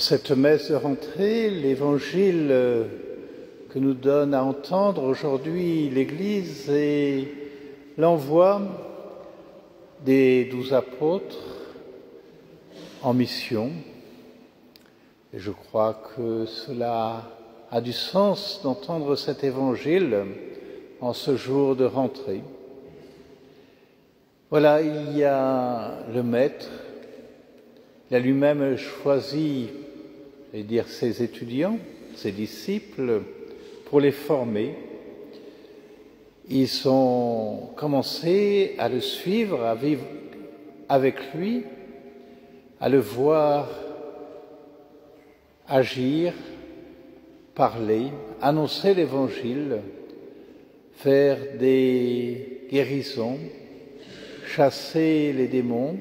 cette messe de rentrée, l'évangile que nous donne à entendre aujourd'hui l'Église est l'envoi des douze apôtres en mission. Et je crois que cela a du sens d'entendre cet évangile en ce jour de rentrée. Voilà, il y a le Maître, il a lui-même choisi, et dire, ses étudiants, ses disciples, pour les former. Ils ont commencé à le suivre, à vivre avec lui, à le voir agir, parler, annoncer l'Évangile, faire des guérisons, chasser les démons.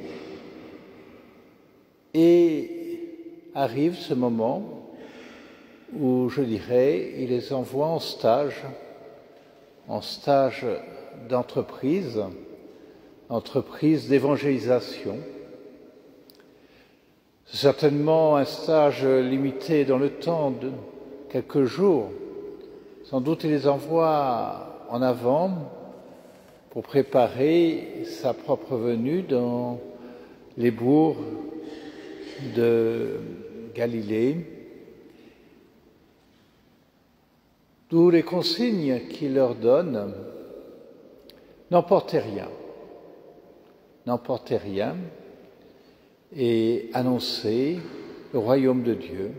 Et arrive ce moment où, je dirais, il les envoie en stage, en stage d'entreprise, entreprise d'évangélisation. Certainement un stage limité dans le temps de quelques jours. Sans doute il les envoie en avant pour préparer sa propre venue dans les bourgs de Galilée, d'où les consignes qu'il leur donne n'emportez rien, n'emportez rien et annoncez le royaume de Dieu,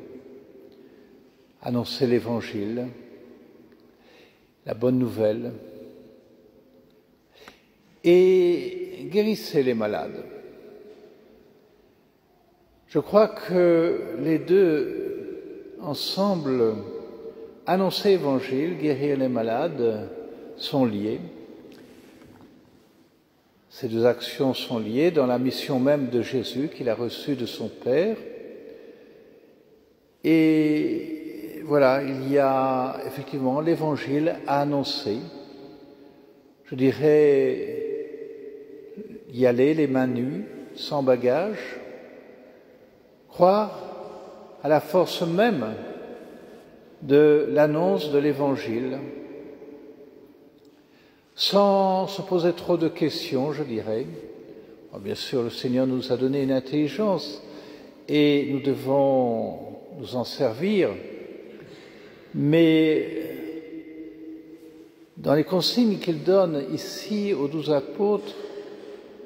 annoncez l'évangile, la bonne nouvelle, et guérissez les malades. Je crois que les deux ensemble, annoncer l'évangile, guérir les malades, sont liés. Ces deux actions sont liées dans la mission même de Jésus qu'il a reçue de son Père. Et voilà, il y a effectivement l'évangile à annoncer. Je dirais y aller les mains nues, sans bagage, croire à la force même de l'annonce de l'Évangile, sans se poser trop de questions, je dirais. Bien sûr, le Seigneur nous a donné une intelligence et nous devons nous en servir, mais dans les consignes qu'il donne ici aux douze apôtres,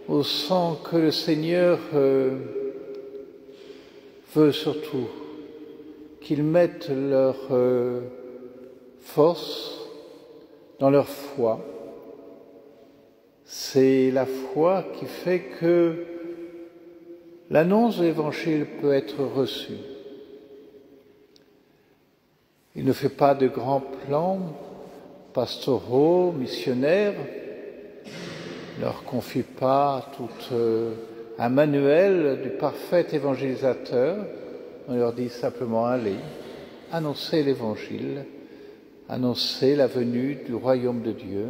on sent que le Seigneur euh, surtout qu'ils mettent leur euh, force dans leur foi. C'est la foi qui fait que l'annonce de l'Évangile peut être reçue. Il ne fait pas de grands plans pastoraux, missionnaires, ne leur confie pas tout euh, un manuel du parfait évangélisateur. On leur dit simplement allez, annoncez l'évangile, annoncez la venue du royaume de Dieu.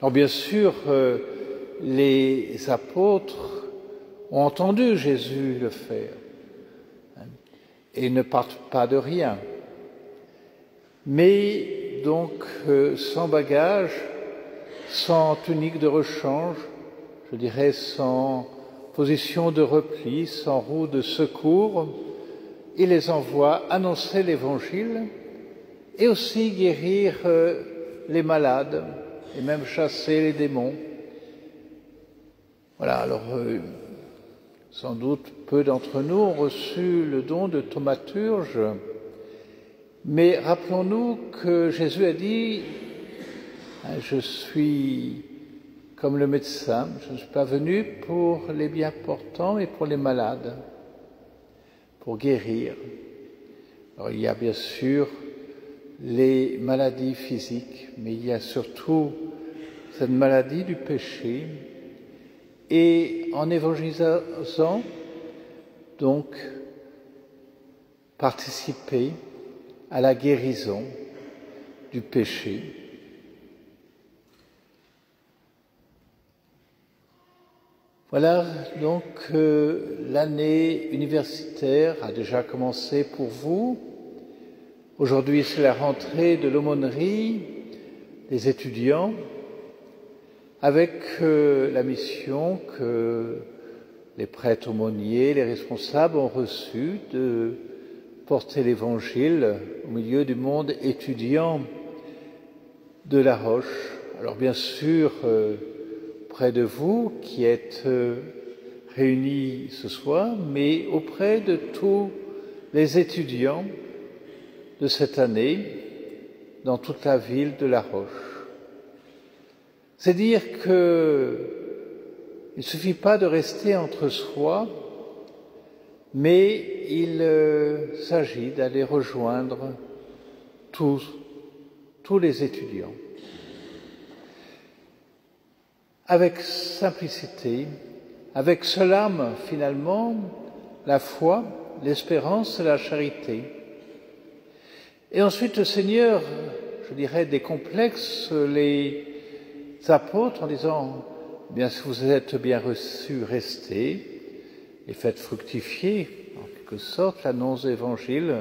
Alors bien sûr, euh, les apôtres ont entendu Jésus le faire hein, et ne partent pas de rien. Mais donc, euh, sans bagage, sans tunique de rechange, je dirais sans position de repli, sans roue de secours, il les envoie annoncer l'Évangile et aussi guérir euh, les malades et même chasser les démons. Voilà, alors euh, sans doute peu d'entre nous ont reçu le don de thaumaturge, mais rappelons-nous que Jésus a dit Hein, je suis comme le médecin, je ne suis pas venu pour les bien portants, mais pour les malades, pour guérir. Alors, il y a bien sûr les maladies physiques, mais il y a surtout cette maladie du péché. Et en évangélisant, donc, participer à la guérison du péché. Voilà donc l'année universitaire a déjà commencé pour vous. Aujourd'hui, c'est la rentrée de l'aumônerie des étudiants avec euh, la mission que les prêtres aumôniers, les responsables ont reçue de porter l'Évangile au milieu du monde étudiant de la Roche. Alors bien sûr, euh, près de vous qui êtes euh, réunis ce soir, mais auprès de tous les étudiants de cette année dans toute la ville de La Roche. C'est dire que il ne suffit pas de rester entre soi, mais il euh, s'agit d'aller rejoindre tous, tous les étudiants. Avec simplicité, avec cela finalement la foi, l'espérance et la charité. Et ensuite le Seigneur, je dirais, décomplexe les apôtres en disant, bien si vous êtes bien reçus, restez et faites fructifier, en quelque sorte, l'annonce de l'Évangile.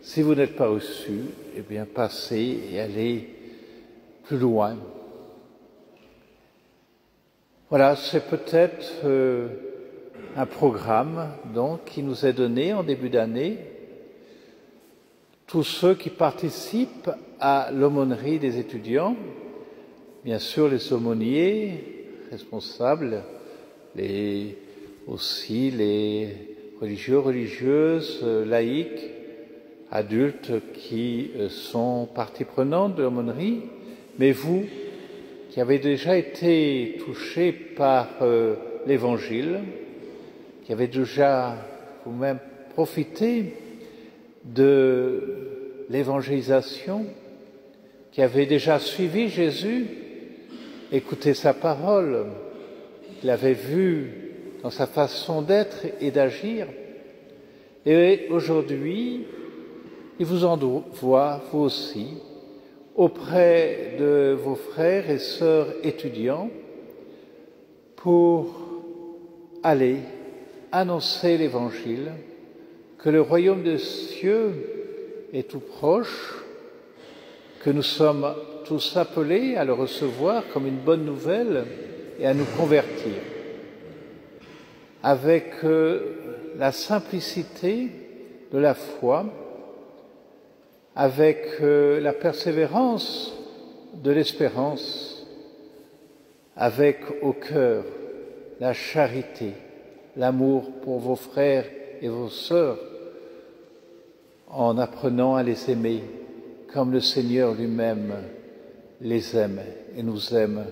Si vous n'êtes pas reçu, eh bien, passez et allez plus loin. Voilà, c'est peut-être euh, un programme qui nous est donné en début d'année. Tous ceux qui participent à l'aumônerie des étudiants, bien sûr les aumôniers responsables, les aussi les religieux, religieuses, euh, laïcs, adultes qui euh, sont partie prenante de l'aumônerie, mais vous, qui avez déjà été touchés par euh, l'Évangile, qui avez déjà vous-même profité de l'évangélisation, qui avez déjà suivi Jésus, écouté sa parole, qui l'avez vu dans sa façon d'être et d'agir. Et aujourd'hui, il vous envoie, vous aussi, auprès de vos frères et sœurs étudiants, pour aller annoncer l'Évangile, que le royaume des cieux est tout proche, que nous sommes tous appelés à le recevoir comme une bonne nouvelle et à nous convertir. Avec euh, la simplicité de la foi, avec euh, la persévérance de l'espérance, avec au cœur la charité, l'amour pour vos frères et vos sœurs, en apprenant à les aimer comme le Seigneur lui-même les aime et nous aime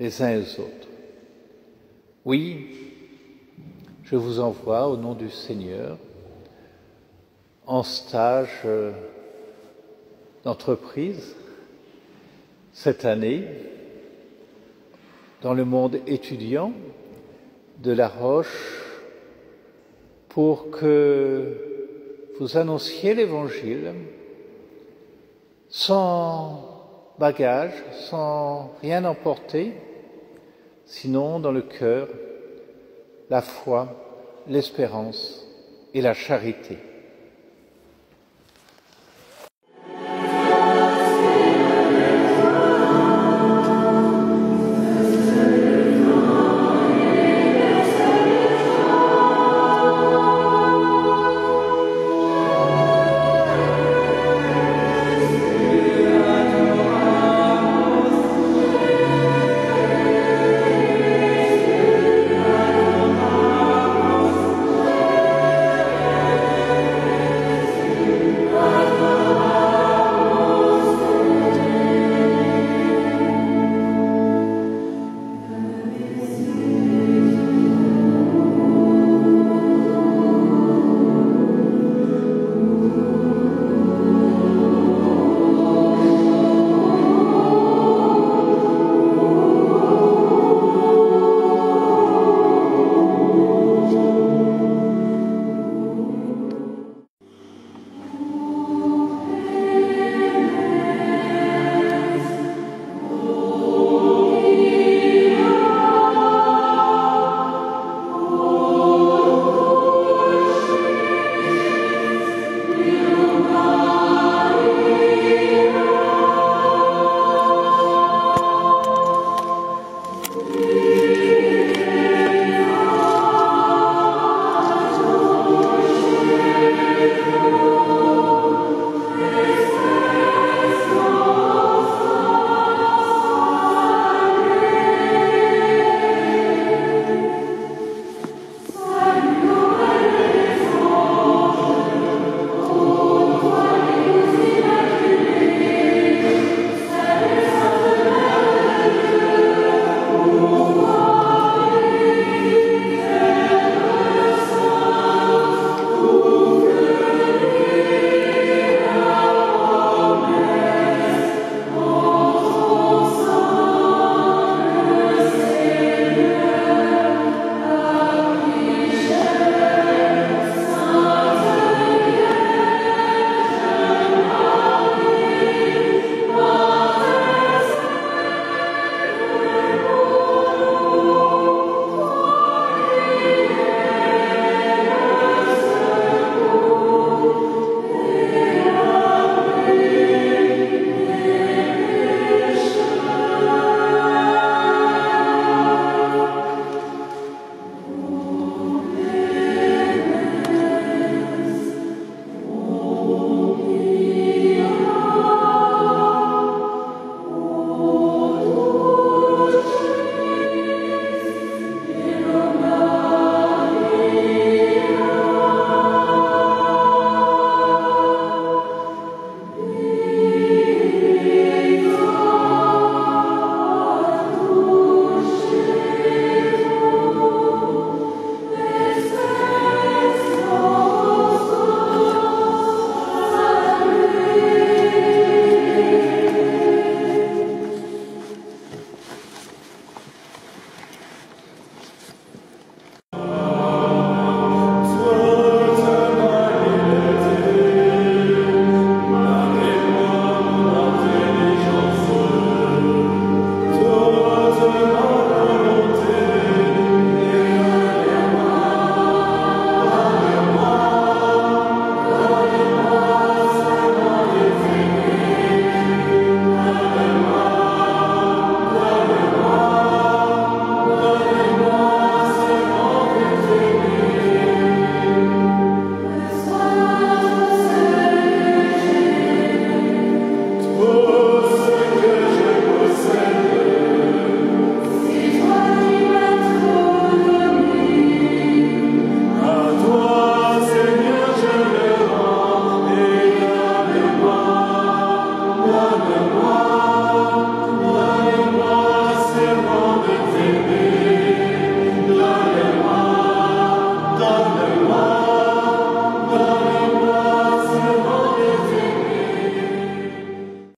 les uns les autres. Oui, je vous envoie au nom du Seigneur en stage euh, d'entreprise cette année dans le monde étudiant de la Roche pour que vous annonciez l'Évangile sans bagage, sans rien emporter, sinon dans le cœur la foi, l'espérance et la charité.